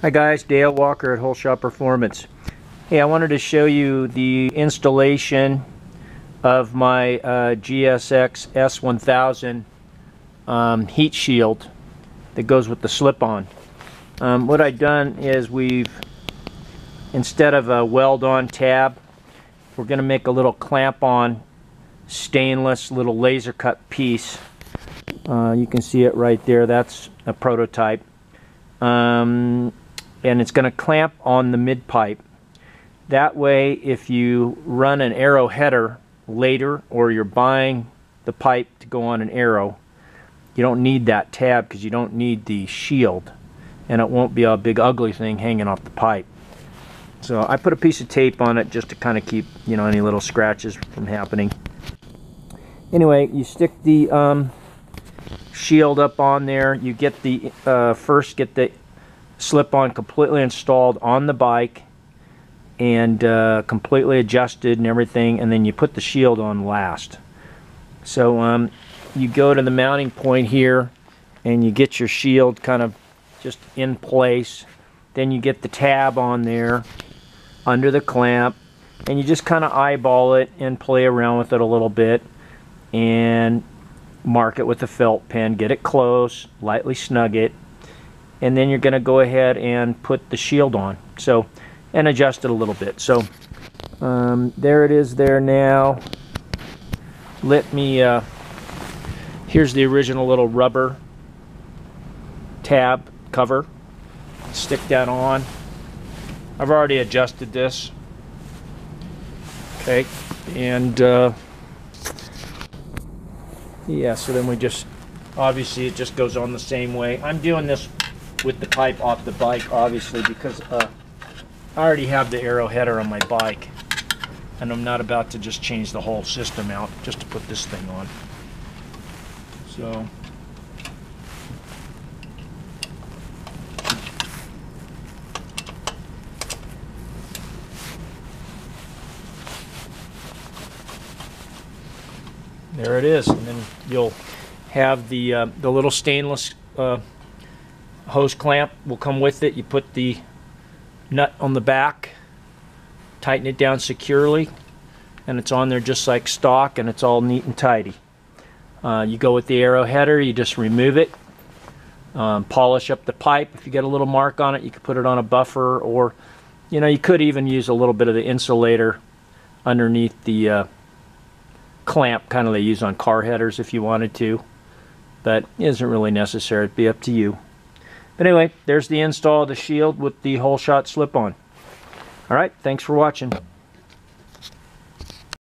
Hi guys, Dale Walker at Holeshot Performance. Hey, I wanted to show you the installation of my uh, GSX S1000 um, heat shield that goes with the slip-on. Um, what I've done is we've, instead of a weld-on tab, we're going to make a little clamp-on stainless little laser cut piece. Uh, you can see it right there. That's a prototype. Um, and it's going to clamp on the mid pipe. That way, if you run an arrow header later or you're buying the pipe to go on an arrow, you don't need that tab because you don't need the shield and it won't be a big ugly thing hanging off the pipe. So I put a piece of tape on it just to kind of keep you know any little scratches from happening. Anyway, you stick the um, shield up on there. You get the uh, first get the slip-on completely installed on the bike and uh, completely adjusted and everything and then you put the shield on last. So um, you go to the mounting point here and you get your shield kind of just in place. Then you get the tab on there under the clamp and you just kind of eyeball it and play around with it a little bit and mark it with a felt pen get it close lightly snug it and then you're going to go ahead and put the shield on. So and adjust it a little bit. So um, there it is there now. Let me uh, here's the original little rubber tab cover. Stick that on. I've already adjusted this. Okay and uh, yeah so then we just obviously it just goes on the same way. I'm doing this with the pipe off the bike, obviously, because uh, I already have the arrow header on my bike. And I'm not about to just change the whole system out just to put this thing on. So... There it is, and then you'll have the uh, the little stainless uh, hose clamp will come with it. You put the nut on the back, tighten it down securely, and it's on there just like stock and it's all neat and tidy. Uh, you go with the arrow header, you just remove it, um, polish up the pipe. If you get a little mark on it, you could put it on a buffer or, you know, you could even use a little bit of the insulator underneath the uh, clamp, kind of they use on car headers if you wanted to. But it isn't really necessary. It'd be up to you. But anyway, there's the install of the shield with the Holeshot slip-on. All right, thanks for watching.